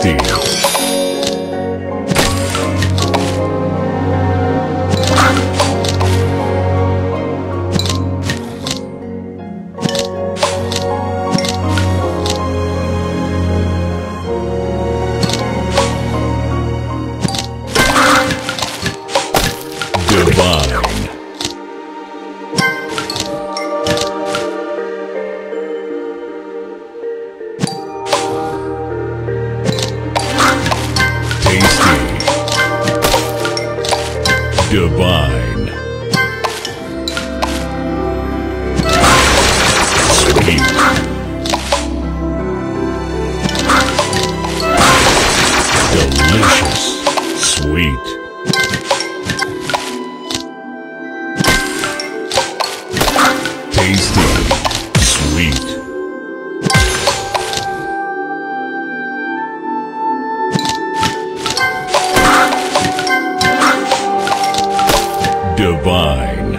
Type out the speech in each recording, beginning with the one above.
60. Goodbye. Divine. Sweet. Delicious. Sweet. Divine.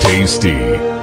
Tasty.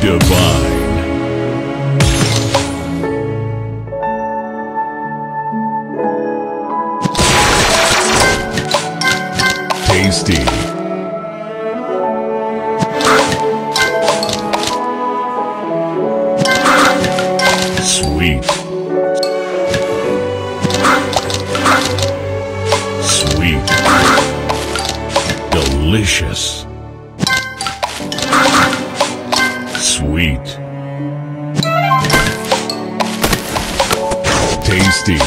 Divine. Tasty. Sweet. Sweet. Delicious. Sweet. Tasty.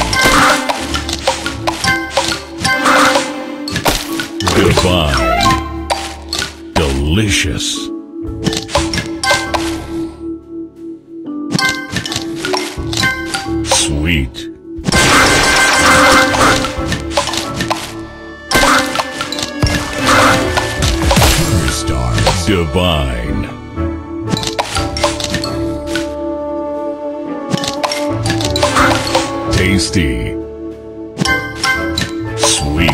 Divine. Delicious. Sweet. Divine. Tasty. Sweet.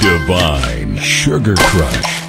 Divine Sugar Crush.